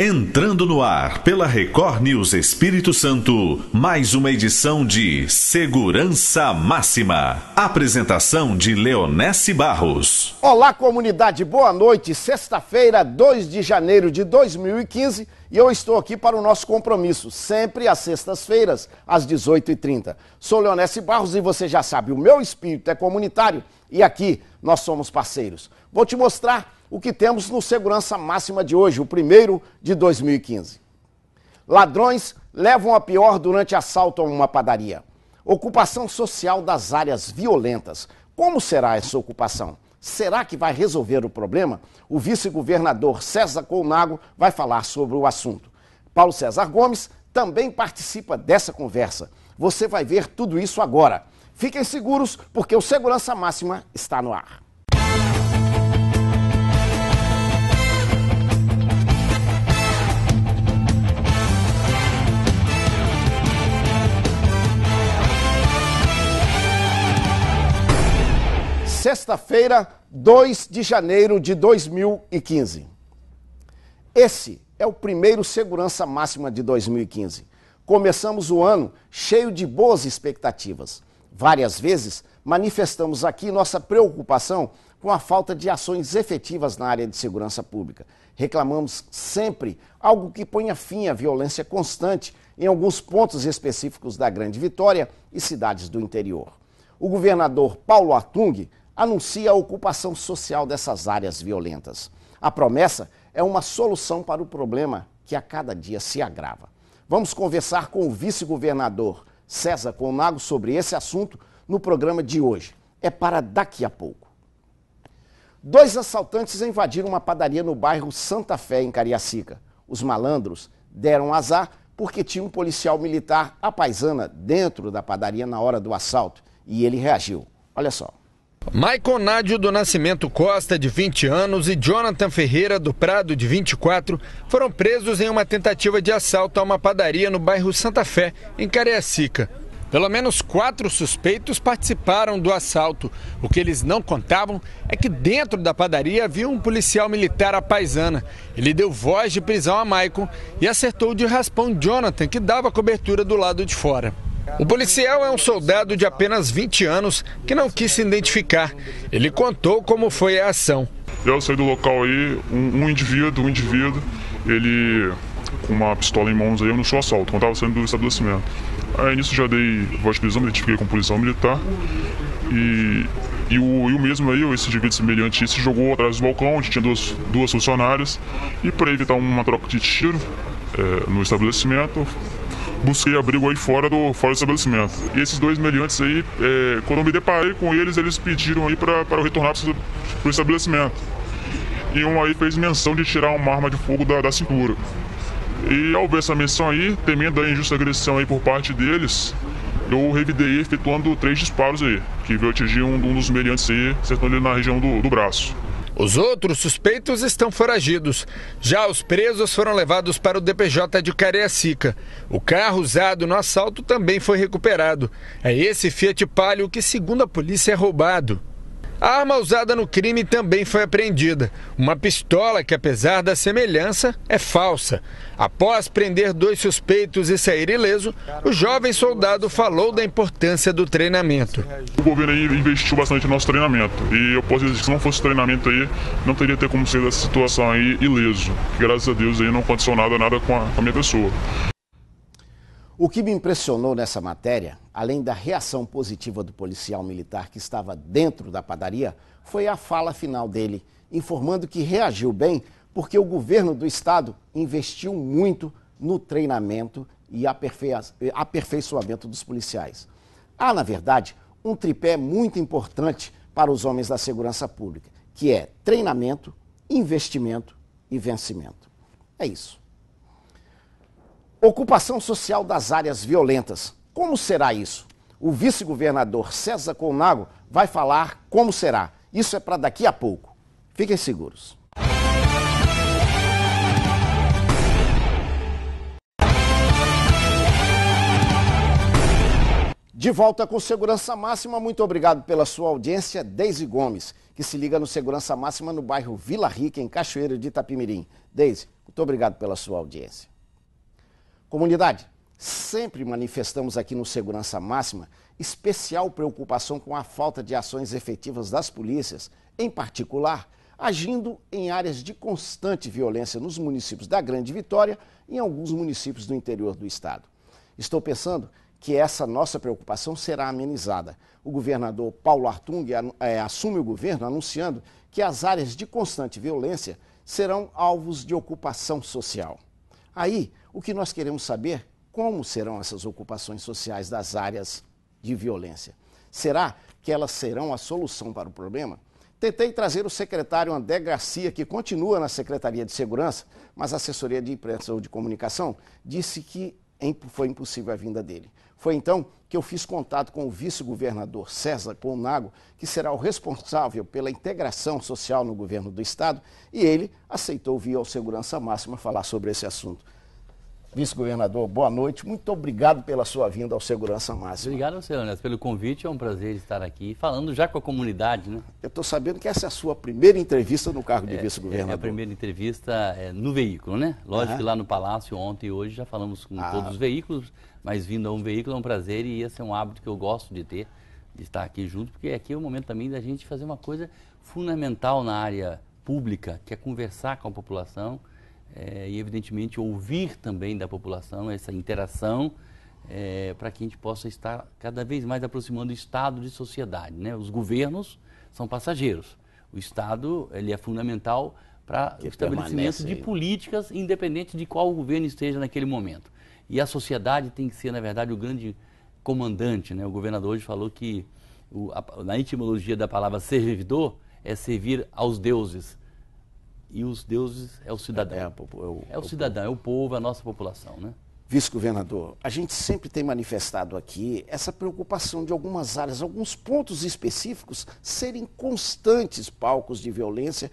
Entrando no ar pela Record News Espírito Santo, mais uma edição de Segurança Máxima. Apresentação de Leonesse Barros. Olá, comunidade, boa noite. Sexta-feira, 2 de janeiro de 2015, e eu estou aqui para o nosso compromisso, sempre às sextas-feiras, às 18h30. Sou Leonesse Barros e você já sabe, o meu espírito é comunitário e aqui nós somos parceiros. Vou te mostrar o que temos no Segurança Máxima de hoje, o primeiro de 2015. Ladrões levam a pior durante assalto a uma padaria. Ocupação social das áreas violentas. Como será essa ocupação? Será que vai resolver o problema? O vice-governador César Colnago vai falar sobre o assunto. Paulo César Gomes também participa dessa conversa. Você vai ver tudo isso agora. Fiquem seguros, porque o Segurança Máxima está no ar. Sexta-feira, 2 de janeiro de 2015. Esse é o primeiro Segurança Máxima de 2015. Começamos o ano cheio de boas expectativas. Várias vezes manifestamos aqui nossa preocupação com a falta de ações efetivas na área de segurança pública. Reclamamos sempre algo que ponha fim à violência constante em alguns pontos específicos da Grande Vitória e cidades do interior. O governador Paulo Atung anuncia a ocupação social dessas áreas violentas. A promessa é uma solução para o problema que a cada dia se agrava. Vamos conversar com o vice-governador César Conago sobre esse assunto no programa de hoje. É para daqui a pouco. Dois assaltantes invadiram uma padaria no bairro Santa Fé, em Cariacica. Os malandros deram azar porque tinha um policial militar à paisana dentro da padaria na hora do assalto e ele reagiu. Olha só. Maicon Nádio do Nascimento Costa, de 20 anos, e Jonathan Ferreira do Prado, de 24, foram presos em uma tentativa de assalto a uma padaria no bairro Santa Fé, em Cariacica. Pelo menos quatro suspeitos participaram do assalto. O que eles não contavam é que dentro da padaria havia um policial militar à paisana. Ele deu voz de prisão a Maicon e acertou de raspão Jonathan, que dava cobertura do lado de fora. O policial é um soldado de apenas 20 anos que não quis se identificar. Ele contou como foi a ação. Eu saí do local aí, um, um indivíduo, um indivíduo, ele com uma pistola em mãos aí, eu não sou assalto, quando estava saindo do estabelecimento. Aí nisso já dei voz de prisão, me identifiquei com policial militar. E, e, o, e o mesmo aí, esse indivíduo semelhante, se jogou atrás do balcão, onde tinha duas, duas funcionárias. E para evitar uma troca de tiro é, no estabelecimento, busquei abrigo aí fora do, fora do estabelecimento. E esses dois meliantes aí, é, quando eu me deparei com eles, eles pediram aí para eu retornar para o estabelecimento. E um aí fez menção de tirar uma arma de fogo da, da cintura. E ao ver essa menção aí, temendo a injusta agressão aí por parte deles, eu revidei efetuando três disparos aí, que veio atingir um, um dos meliantes aí, acertando ele na região do, do braço. Os outros suspeitos estão foragidos. Já os presos foram levados para o DPJ de Cariacica. O carro usado no assalto também foi recuperado. É esse Fiat Palio que, segundo a polícia, é roubado. A arma usada no crime também foi apreendida. Uma pistola que, apesar da semelhança, é falsa. Após prender dois suspeitos e sair ileso, o jovem soldado falou da importância do treinamento. O governo aí investiu bastante no nosso treinamento. E eu posso dizer que se não fosse treinamento aí, não teria ter como ser essa situação aí ileso. Graças a Deus aí não aconteceu nada, nada com a, com a minha pessoa. O que me impressionou nessa matéria, além da reação positiva do policial militar que estava dentro da padaria, foi a fala final dele, informando que reagiu bem porque o governo do estado investiu muito no treinamento e aperfeiçoamento dos policiais. Há, na verdade, um tripé muito importante para os homens da segurança pública, que é treinamento, investimento e vencimento. É isso. Ocupação social das áreas violentas. Como será isso? O vice-governador César Colnago vai falar como será. Isso é para daqui a pouco. Fiquem seguros. De volta com segurança máxima, muito obrigado pela sua audiência, Deise Gomes. que se liga no Segurança Máxima no bairro Vila Rica, em Cachoeira de Itapimirim. Deise, muito obrigado pela sua audiência. Comunidade, sempre manifestamos aqui no Segurança Máxima especial preocupação com a falta de ações efetivas das polícias, em particular, agindo em áreas de constante violência nos municípios da Grande Vitória e em alguns municípios do interior do estado. Estou pensando que essa nossa preocupação será amenizada. O governador Paulo Artung é, assume o governo anunciando que as áreas de constante violência serão alvos de ocupação social. Aí, o que nós queremos saber, como serão essas ocupações sociais das áreas de violência? Será que elas serão a solução para o problema? Tentei trazer o secretário André Garcia, que continua na Secretaria de Segurança, mas a assessoria de imprensa ou de comunicação disse que foi impossível a vinda dele. Foi então que eu fiz contato com o vice-governador César Polnago, que será o responsável pela integração social no governo do estado, e ele aceitou vir ao Segurança Máxima falar sobre esse assunto. Vice-governador, boa noite. Muito obrigado pela sua vinda ao Segurança Máxima. Obrigado, você, Ernesto, pelo convite. É um prazer estar aqui falando já com a comunidade, né? Eu estou sabendo que essa é a sua primeira entrevista no cargo de é, vice-governador. É a primeira entrevista é, no veículo, né? Lógico que lá no Palácio, ontem e hoje, já falamos com ah. todos os veículos, mas vindo a um veículo é um prazer e esse é um hábito que eu gosto de ter, de estar aqui junto, porque aqui é o momento também da gente fazer uma coisa fundamental na área pública, que é conversar com a população, é, e, evidentemente, ouvir também da população essa interação é, para que a gente possa estar cada vez mais aproximando o Estado de sociedade. Né? Os governos são passageiros. O Estado ele é fundamental para o estabelecimento de políticas, independente de qual governo esteja naquele momento. E a sociedade tem que ser, na verdade, o grande comandante. Né? O governador hoje falou que, o, a, na etimologia da palavra servidor, é servir aos deuses e os deuses é o cidadão. É, é, o, é o, cidadão, é o povo, é a nossa população, né? Vice-governador, a gente sempre tem manifestado aqui essa preocupação de algumas áreas, alguns pontos específicos serem constantes palcos de violência,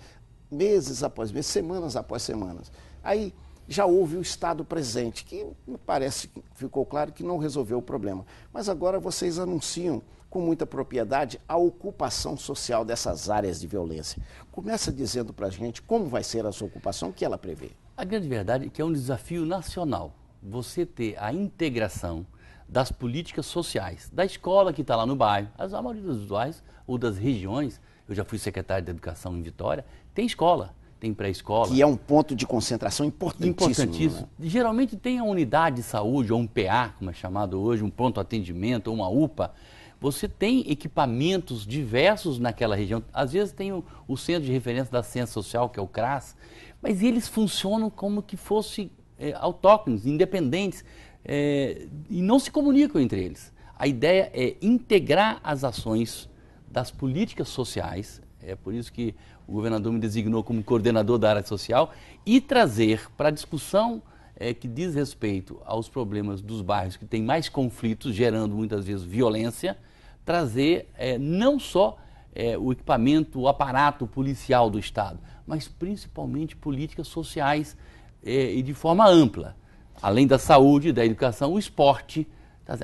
meses após meses, semanas após semanas. Aí já houve o Estado presente, que me parece que ficou claro que não resolveu o problema. Mas agora vocês anunciam com muita propriedade a ocupação social dessas áreas de violência. Começa dizendo para a gente como vai ser essa ocupação, o que ela prevê. A grande verdade é que é um desafio nacional você ter a integração das políticas sociais, da escola que está lá no bairro, as a maioria dos bairros ou das regiões, eu já fui secretário de Educação em Vitória, tem escola, tem pré-escola. Que é um ponto de concentração importantíssimo. Importantíssimo. Né? Geralmente tem a unidade de saúde, ou um PA, como é chamado hoje, um pronto atendimento, ou uma UPA, você tem equipamentos diversos naquela região. Às vezes tem o, o Centro de Referência da Ciência Social, que é o CRAS, mas eles funcionam como que fossem é, autóctonos, independentes, é, e não se comunicam entre eles. A ideia é integrar as ações das políticas sociais, é por isso que o governador me designou como coordenador da área social, e trazer para a discussão é, que diz respeito aos problemas dos bairros que têm mais conflitos, gerando muitas vezes violência, trazer é, não só é, o equipamento, o aparato policial do Estado, mas principalmente políticas sociais é, e de forma ampla. Além da saúde, da educação, o esporte.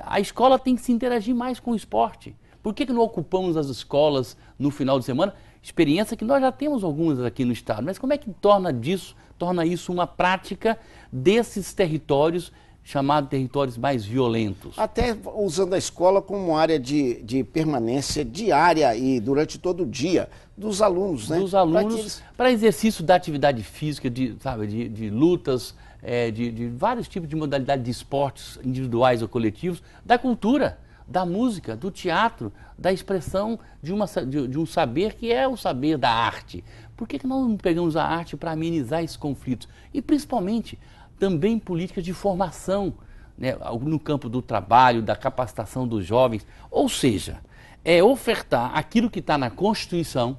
A escola tem que se interagir mais com o esporte. Por que, que não ocupamos as escolas no final de semana? Experiência que nós já temos algumas aqui no Estado, mas como é que torna disso, torna isso uma prática desses territórios chamados territórios mais violentos. Até usando a escola como área de, de permanência diária e durante todo o dia dos alunos, né? Dos alunos, para eles... exercício da atividade física, de, sabe, de, de lutas, é, de, de vários tipos de modalidades de esportes individuais ou coletivos, da cultura, da música, do teatro, da expressão de, uma, de, de um saber que é o saber da arte. Por que, que nós não pegamos a arte para amenizar esses conflitos? E principalmente também políticas de formação né, no campo do trabalho, da capacitação dos jovens. Ou seja, é ofertar aquilo que está na Constituição,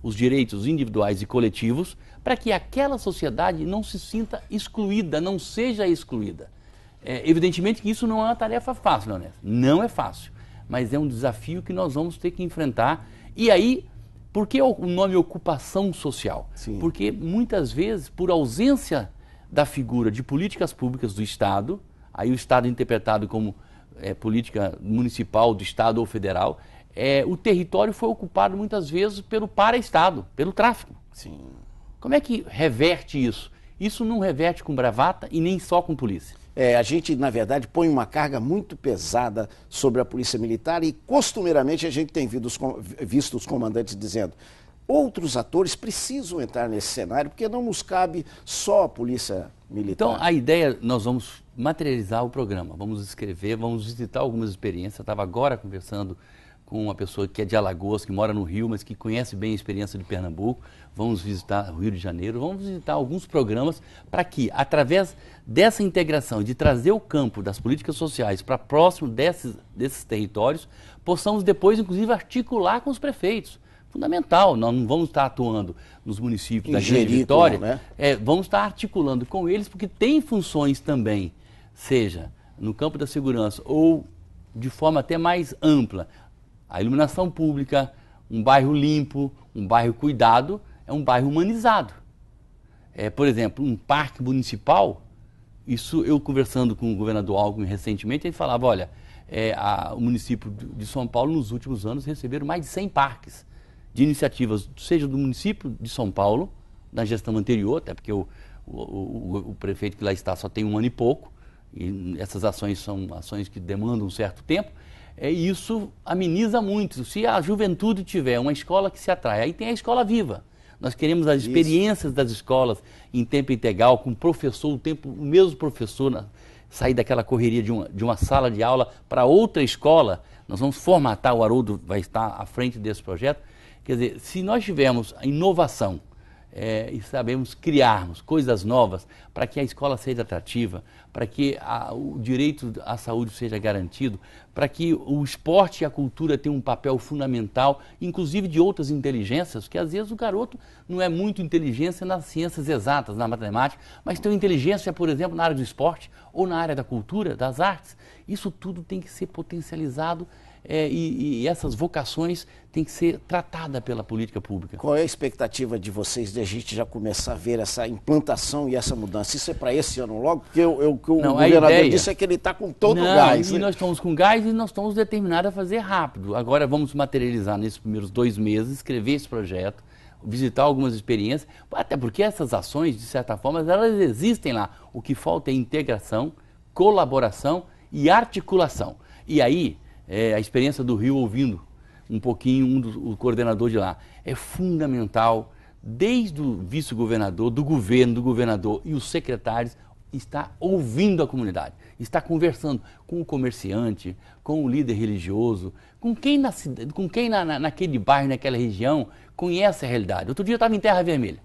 os direitos individuais e coletivos, para que aquela sociedade não se sinta excluída, não seja excluída. É, evidentemente que isso não é uma tarefa fácil, não é? Não é fácil, mas é um desafio que nós vamos ter que enfrentar. E aí, por que o nome ocupação social? Sim. Porque muitas vezes, por ausência da figura de políticas públicas do Estado, aí o Estado interpretado como é, política municipal do Estado ou federal, é, o território foi ocupado muitas vezes pelo para-estado, pelo tráfico. Sim. Como é que reverte isso? Isso não reverte com bravata e nem só com polícia. É, a gente, na verdade, põe uma carga muito pesada sobre a Polícia Militar e, costumeiramente, a gente tem visto os, comandantes dizendo outros atores precisam entrar nesse cenário, porque não nos cabe só a Polícia Militar. Então, a ideia, nós vamos materializar o programa, vamos escrever, vamos visitar algumas experiências. Eu estava agora conversando com uma pessoa que é de Alagoas, que mora no Rio, mas que conhece bem a experiência de Pernambuco. Vamos visitar o Rio de Janeiro, vamos visitar alguns programas para que, através dessa integração, de trazer o campo das políticas sociais para próximo desses, desses territórios, possamos depois, inclusive, articular com os prefeitos. Fundamental, nós não vamos estar atuando nos municípios da Grande Vitória, né? é, vamos estar articulando com eles, porque tem funções também, seja no campo da segurança ou de forma até mais ampla, a iluminação pública, um bairro limpo, um bairro cuidado, é um bairro humanizado. É, por exemplo, um parque municipal, isso eu conversando com o governador Alckmin recentemente, ele falava, olha, é, a, o município de São Paulo nos últimos anos receberam mais de 100 parques de iniciativas, seja do município de São Paulo, na gestão anterior, até porque o, o, o, o prefeito que lá está só tem um ano e pouco, e essas ações são ações que demandam um certo tempo, é, isso ameniza muito. Se a juventude tiver uma escola que se atrai, aí tem a escola viva. Nós queremos as experiências isso. das escolas em tempo integral, com o professor, o, tempo, o mesmo professor, na, sair daquela correria de uma, de uma sala de aula para outra escola. Nós vamos formatar, o Haroldo vai estar à frente desse projeto. Quer dizer, se nós tivermos a inovação, é, e sabemos criarmos coisas novas para que a escola seja atrativa, para que a, o direito à saúde seja garantido, para que o esporte e a cultura tenham um papel fundamental, inclusive de outras inteligências, que às vezes o garoto não é muito inteligência nas ciências exatas, na matemática, mas tem inteligência, por exemplo, na área do esporte ou na área da cultura, das artes. Isso tudo tem que ser potencializado é, e, e, essas vocações têm que ser tratadas pela política pública. Qual é a expectativa de vocês de a gente já começar a ver essa implantação e essa mudança? Isso é para esse ano logo? Porque eu, eu, o Não, governador ideia... disse é que ele está com todo Não, o gás. E né? nós estamos com gás e nós estamos determinados a fazer rápido. Agora vamos materializar nesses primeiros dois meses, escrever esse projeto, visitar algumas experiências, até porque essas ações, de certa forma, elas existem lá. O que falta é integração, colaboração e articulação. E aí, é, a experiência do Rio ouvindo um pouquinho um do, o coordenador de lá. É fundamental, desde o vice-governador, do governo, do governador e os secretários, está ouvindo a comunidade, está conversando com o comerciante, com o líder religioso, com quem, na, com quem na, na, naquele bairro, naquela região, conhece a realidade. Outro dia eu estava em Terra Vermelha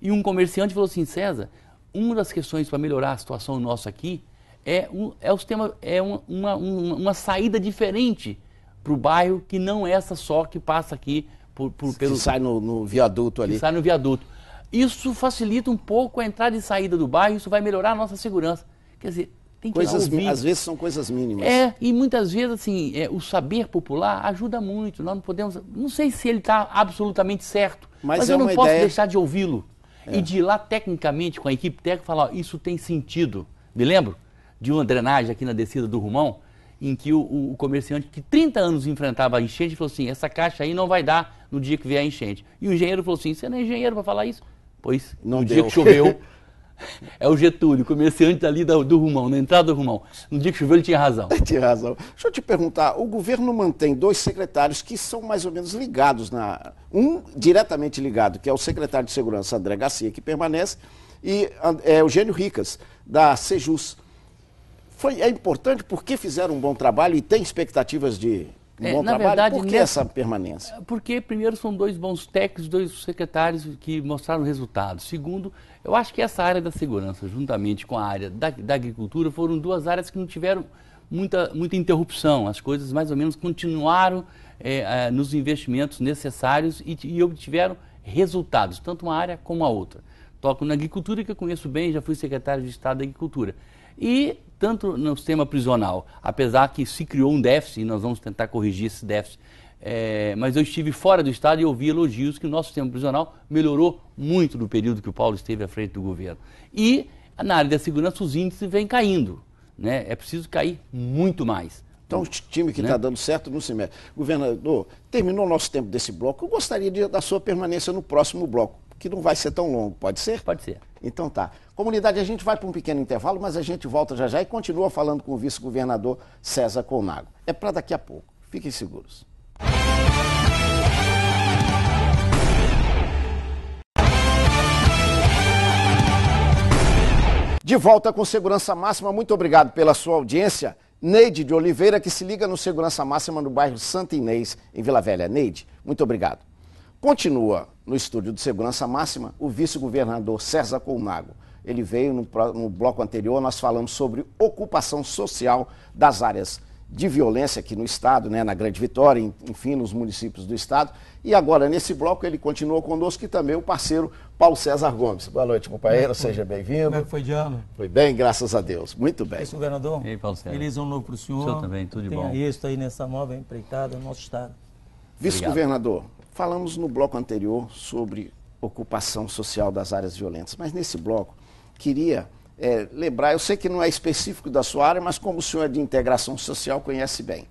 e um comerciante falou assim, César, uma das questões para melhorar a situação nossa aqui é, um, é, o sistema, é uma, uma, uma saída diferente para o bairro que não é essa só que passa aqui por, por, pelo. Que sai no, no viaduto ali. Sai no viaduto. Isso facilita um pouco a entrada e saída do bairro, isso vai melhorar a nossa segurança. Quer dizer, tem que coisas, Às vezes são coisas mínimas. É, e muitas vezes, assim, é, o saber popular ajuda muito. Nós não podemos. Não sei se ele está absolutamente certo, mas, mas é eu não posso ideia... deixar de ouvi-lo. É. E de ir lá tecnicamente com a equipe técnica falar, ó, isso tem sentido. Me lembro? De uma drenagem aqui na descida do Rumão, em que o, o, comerciante que 30 anos enfrentava a enchente falou assim, essa caixa aí não vai dar no dia que vier a enchente. E o engenheiro falou assim, você não é engenheiro para falar isso? Pois, não no deu. dia que choveu, é o Getúlio, comerciante ali do, do Rumão, na entrada do Rumão. No dia que choveu ele tinha razão. tinha razão. Deixa eu te perguntar, o governo mantém dois secretários que são mais ou menos ligados, na um diretamente ligado, que é o secretário de Segurança André Garcia, que permanece, e é, Eugênio Ricas, da Sejus foi, é importante porque fizeram um bom trabalho e tem expectativas de um é, bom trabalho. Verdade, Por que nessa, essa permanência? Porque, primeiro, são dois bons técnicos, dois secretários que mostraram resultados. Segundo, eu acho que essa área da segurança, juntamente com a área da, da agricultura, foram duas áreas que não tiveram muita, muita interrupção. As coisas mais ou menos continuaram é, é, nos investimentos necessários e, e obtiveram resultados, tanto uma área como a outra. Toco na agricultura, que eu conheço bem, já fui secretário de Estado da Agricultura. E tanto no sistema prisional, apesar que se criou um déficit, e nós vamos tentar corrigir esse déficit, é, mas eu estive fora do Estado e ouvi elogios que o nosso sistema prisional melhorou muito no período que o Paulo esteve à frente do governo. E na área da segurança os índices vêm caindo. Né? É preciso cair muito mais. Então, o time que está né? dando certo não se mete. Governador, terminou o nosso tempo desse bloco. Eu gostaria de, da sua permanência no próximo bloco, que não vai ser tão longo. Pode ser? Pode ser. Então tá. Comunidade, a gente vai para um pequeno intervalo, mas a gente volta já já e continua falando com o vice-governador César Colnago. É para daqui a pouco. Fiquem seguros. De volta com Segurança Máxima, muito obrigado pela sua audiência. Neide de Oliveira, que se liga no Segurança Máxima no bairro Santa Inês, em Vila Velha. Neide, muito obrigado. Continua no estúdio de Segurança Máxima o vice-governador César Colnago. Ele veio no, no, bloco anterior, nós falamos sobre ocupação social das áreas de violência aqui no estado, né, na Grande Vitória, enfim, nos municípios do estado. E agora, nesse bloco, ele continua conosco e também o parceiro Paulo César Gomes. Boa noite, companheiro, seja bem-vindo. Como é que foi, Diano? Foi bem, graças a Deus. Muito bem. Isso, governador. E aí, Paulo César. Feliz ano novo para o senhor. O senhor também, tudo de bom. Tenha isso aí nessa nova empreitada no nosso estado. Vice-governador, falamos no bloco anterior sobre ocupação social das áreas violentas, mas nesse bloco queria é, lembrar, eu sei que não é específico da sua área, mas como o senhor é de integração social, conhece bem.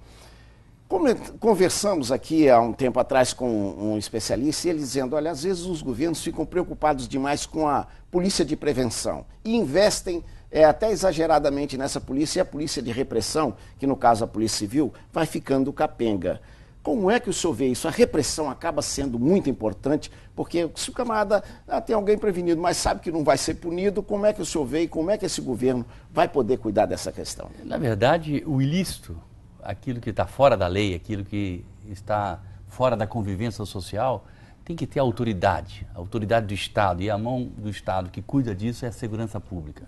Conversamos aqui há um tempo atrás com um especialista e ele dizendo: olha, às vezes os governos ficam preocupados demais com a polícia de prevenção e investem é, até exageradamente nessa polícia e a polícia de repressão, que no caso a Polícia Civil, vai ficando capenga. Como é que o senhor vê isso? A repressão acaba sendo muito importante, porque se o camarada ah, tem alguém prevenido, mas sabe que não vai ser punido, como é que o senhor vê e como é que esse governo vai poder cuidar dessa questão? Na verdade, o ilícito, aquilo que está fora da lei, aquilo que está fora da convivência social, tem que ter autoridade, a autoridade do Estado. E a mão do Estado que cuida disso é a segurança pública.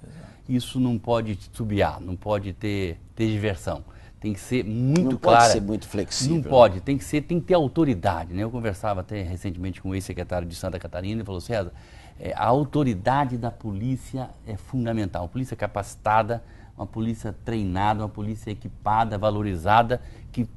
Isso não pode titubear, não pode ter, ter diversão tem que ser muito não clara. Não pode ser muito flexível. Não pode, tem que ser, tem que ter autoridade. Né? Eu conversava até recentemente com o ex-secretário de Santa Catarina e falou, César, é, a autoridade da polícia é fundamental. Uma polícia capacitada, uma polícia treinada, uma polícia equipada, valorizada, que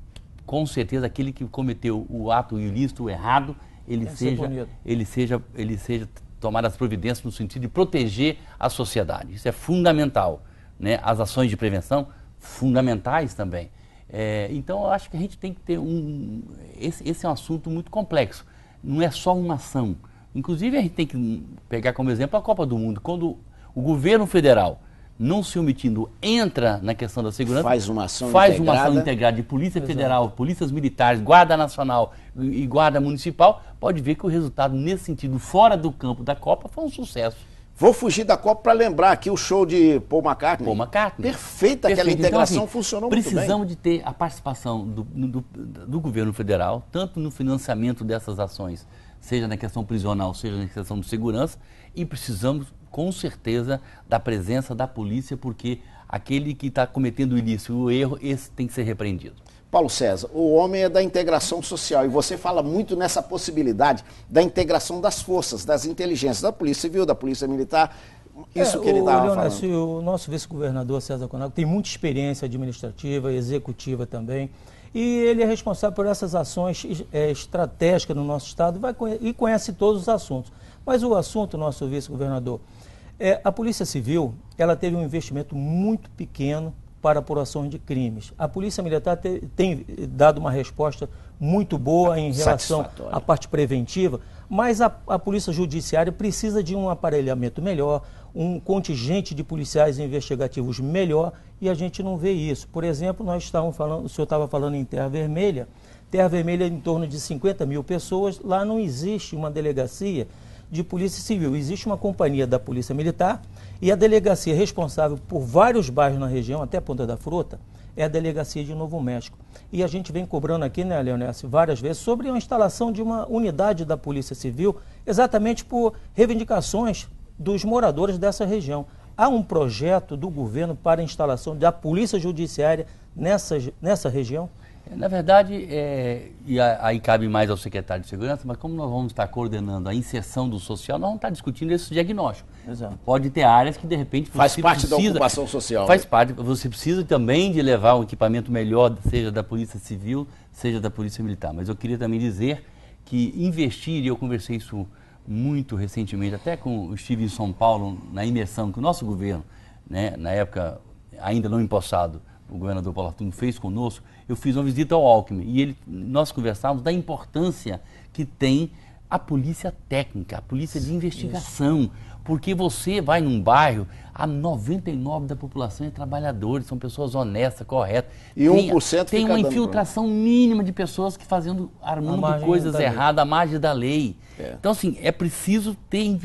com certeza aquele que cometeu o ato ilícito, o errado, ele seja, ele seja, ele seja tomar as providências no sentido de proteger a sociedade. Isso é fundamental. Né? As ações de prevenção fundamentais também. É, então, eu acho que a gente tem que ter um. Esse, esse é um assunto muito complexo. Não é só uma ação. Inclusive, a gente tem que pegar como exemplo a Copa do Mundo. Quando o governo federal, não se omitindo, entra na questão da segurança, faz uma ação faz integrada. uma ação integrada de Polícia Exato. Federal, Polícias Militares, Guarda Nacional e Guarda Municipal, pode ver que o resultado, nesse sentido, fora do campo da Copa, foi um sucesso. Vou fugir da Copa para lembrar aqui o show de Paul McCartney. Paul McCartney. Perfeita, Perfeita. aquela integração então, assim, funcionou muito bem. Precisamos de ter a participação do, do, do, governo federal, tanto no financiamento dessas ações, seja na questão prisional, seja na questão de segurança, e precisamos, com certeza, da presença da polícia, porque aquele que está cometendo o ilícito, o erro, esse tem que ser repreendido. Paulo César, o homem é da integração social e você fala muito nessa possibilidade da integração das forças, das inteligências, da Polícia Civil, da Polícia Militar. Isso é, que ele estava falando. O nosso vice-governador César Conago tem muita experiência administrativa, executiva também. E ele é responsável por essas ações é, estratégicas no nosso Estado vai, e conhece todos os assuntos. Mas o assunto, nosso vice-governador, é, a Polícia Civil ela teve um investimento muito pequeno para apuração de crimes. A Polícia Militar te, tem dado uma resposta muito boa em relação à parte preventiva, mas a, a, Polícia Judiciária precisa de um aparelhamento melhor, um contingente de policiais investigativos melhor e a gente não vê isso. Por exemplo, nós estávamos falando, o senhor estava falando em Terra Vermelha, Terra Vermelha é em torno de 50 mil pessoas, lá não existe uma delegacia de Polícia Civil, existe uma companhia da Polícia Militar e a delegacia responsável por vários bairros na região, até Ponta da Fruta, é a delegacia de Novo México. E a gente vem cobrando aqui, né, Leonesse, várias vezes, sobre a instalação de uma unidade da Polícia Civil, exatamente por reivindicações dos moradores dessa região. Há um projeto do governo para a instalação da Polícia Judiciária nessa, nessa região? Na verdade, é, e aí cabe mais ao secretário de Segurança, mas como nós vamos estar coordenando a inserção do social, nós vamos estar discutindo esse diagnóstico. Exato. Pode ter áreas que, de repente, faz parte precisa, da ocupação social. Faz né? parte. Você precisa também de levar um equipamento melhor, seja da Polícia Civil, seja da Polícia Militar. Mas eu queria também dizer que investir, e eu conversei isso muito recentemente, até com o Estive em São Paulo, na imersão que o nosso governo, né, na época ainda não empossado, o governador Paulo Artur fez conosco, eu fiz uma visita ao Alckmin e ele, nós conversávamos da importância que tem a polícia técnica, a polícia de investigação. Porque você vai num bairro, a 99% da população é trabalhadores, são pessoas honestas, corretas. E 1% Tem, tem uma infiltração mínima de pessoas que fazendo, armando coisas erradas à margem da lei. É. Então, assim, é preciso ter.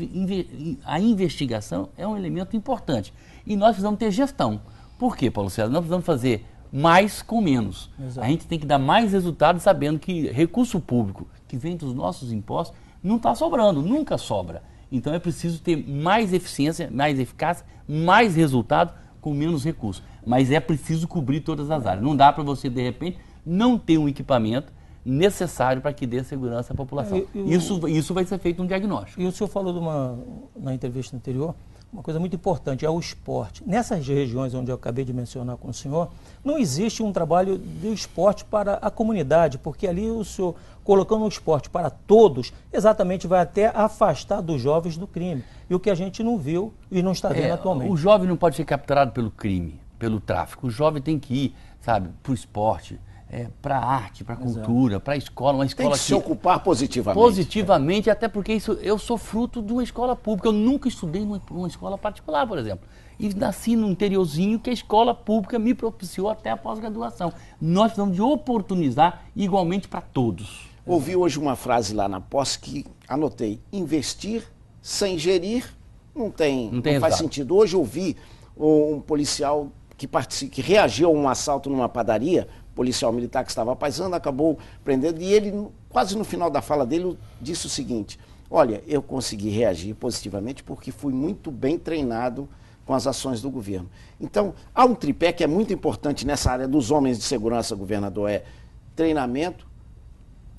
A investigação é um elemento importante. E nós precisamos ter gestão. Por quê, Paulo César? Nós precisamos fazer mais com menos. Exato. A gente tem que dar mais resultados sabendo que recurso público que vem dos nossos impostos não está sobrando, nunca sobra. Então é preciso ter mais eficiência, mais eficácia, mais resultado com menos recursos. Mas é preciso cobrir todas as áreas. Não dá para você, de repente, não ter um equipamento necessário para que dê segurança à população. Eu, eu, isso, isso vai ser feito um diagnóstico. E o senhor falou de uma, na entrevista anterior uma coisa muito importante, é o esporte. Nessas regiões onde eu acabei de mencionar com o senhor, não existe um trabalho do esporte para a comunidade, porque ali o senhor, colocando o esporte para todos, exatamente vai até afastar dos jovens do crime. E o que a gente não viu e não está vendo é, atualmente. O jovem não pode ser capturado pelo crime, pelo tráfico. O jovem tem que ir, sabe, para o esporte, é, para a arte, para a cultura, para a escola, uma escola Tem que, que se ocupar positivamente. Positivamente, até porque isso, eu sou fruto de uma escola pública. Eu nunca estudei numa, numa escola particular, por exemplo. E nasci no interiorzinho que a escola pública me propiciou até a pós-graduação. Nós precisamos de oportunizar igualmente para todos. Ouvi hoje uma frase lá na pós que anotei: investir sem gerir não tem, não, tem não faz sentido. Hoje ouvi um policial que, que reagiu a um assalto numa padaria policial militar que estava paisando, acabou prendendo, e ele, quase no final da fala dele, disse o seguinte: Olha, eu consegui reagir positivamente porque fui muito bem treinado com as ações do governo. Então, há um tripé que é muito importante nessa área dos homens de segurança, governador, é treinamento.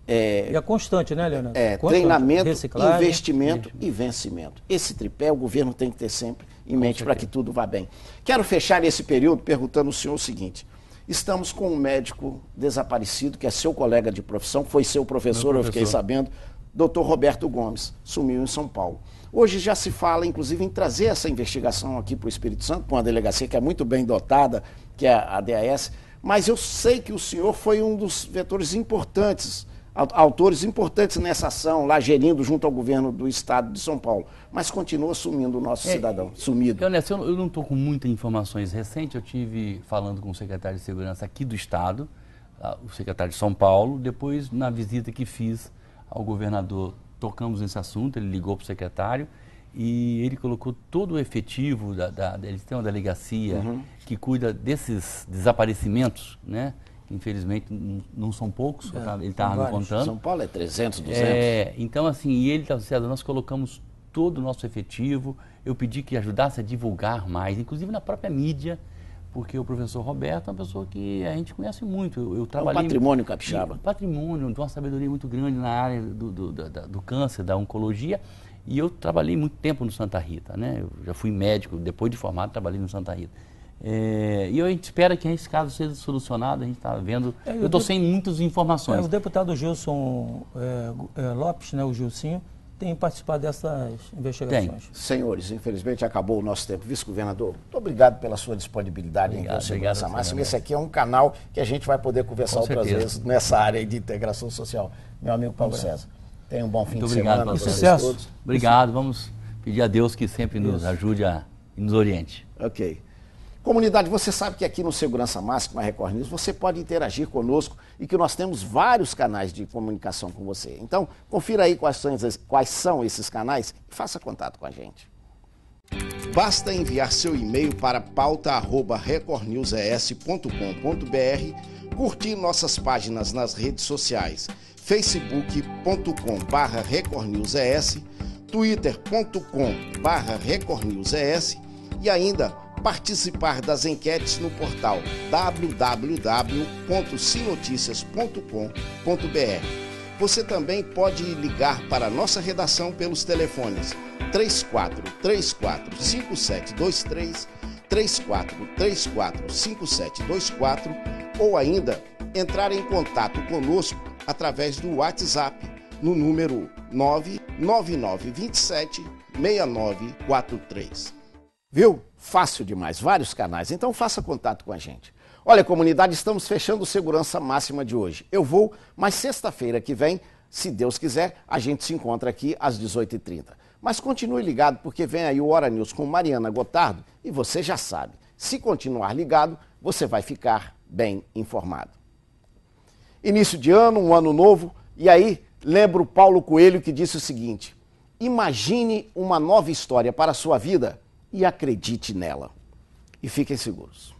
É, e a constante, né, Leonardo? É, treinamento, investimento e vencimento. Esse tripé o governo tem que ter sempre em mente para que tudo vá bem. Quero fechar esse período perguntando ao senhor o seguinte: Estamos com um médico desaparecido, que é seu colega de profissão, foi seu professor, professor. eu fiquei sabendo, doutor Roberto Gomes, sumiu em São Paulo. Hoje já se fala, inclusive, em trazer essa investigação aqui para o Espírito Santo, com uma delegacia que é muito bem dotada, que é a DAS, mas eu sei que o senhor foi um dos vetores importantes autores importantes nessa ação, lá gerindo junto ao governo do estado de São Paulo, mas continua sumindo o nosso é, cidadão, sumido. Leonel, eu não estou com muitas informações recentes, eu tive falando com o secretário de Segurança aqui do estado, o secretário de São Paulo, depois na visita que fiz ao governador, tocamos nesse assunto, ele ligou para o secretário e ele colocou todo o efetivo, da, da, eles têm uma delegacia uhum. que cuida desses desaparecimentos, né? Infelizmente não são poucos, é, ele estava me contando. São Paulo é 300, 200. É, então, assim, e ele estava dizendo, nós colocamos todo o nosso efetivo, eu pedi que ajudasse a divulgar mais, inclusive na própria mídia, porque o professor Roberto é uma pessoa que a gente conhece muito. Eu, eu trabalhei, é um patrimônio capixaba. patrimônio, de uma sabedoria muito grande na área do, do, do, do, câncer, da oncologia. E eu trabalhei muito tempo no Santa Rita, né? Eu já fui médico, depois de formado, trabalhei no Santa Rita. É, e a gente espera que esse caso seja solucionado. A gente está vendo. É, eu estou sem muitas informações. É, o deputado Gilson é, é, Lopes, né, o Gilcinho, tem participado dessas investigações. Tem. Senhores, infelizmente acabou o nosso tempo. Vice-governador, muito obrigado pela sua disponibilidade obrigado, em Segurança Máxima. Esse aqui é um canal que a gente vai poder conversar Com outras certeza. vezes nessa área de integração social. Meu amigo Paulo César, tenha um bom fim muito de obrigado, semana. Sucesso. Todos. Obrigado. Vamos pedir a Deus que sempre nos ajude a, e nos oriente. Ok. Comunidade, você sabe que aqui no Segurança Máxima Record News você pode interagir conosco e que nós temos vários canais de comunicação com você. Então, confira aí quais são, quais são esses canais e faça contato com a gente. Basta enviar seu e-mail para pauta@recordnewses.com.br, curtir nossas páginas nas redes sociais, facebook.com/recordnewses, twitter.com/recordnewses e ainda participar das enquetes no portal www.sinoticias.com.br. Você também pode ligar para a nossa redação pelos telefones 34 34 5723, 34 34 5724 ou ainda entrar em contato conosco através do WhatsApp no número 99927 6943. Viu? Fácil demais, vários canais. Então faça contato com a gente. Olha, comunidade, estamos fechando o Segurança Máxima de hoje. Eu vou, mas sexta-feira que vem, se Deus quiser, a gente se encontra aqui às 18h30. Mas continue ligado, porque vem aí o Hora News com Mariana Gotardo e você já sabe, se continuar ligado, você vai ficar bem informado. Início de ano, um ano novo, e aí lembro Paulo Coelho que disse o seguinte: imagine uma nova história para a sua vida e acredite nela. E fiquem seguros.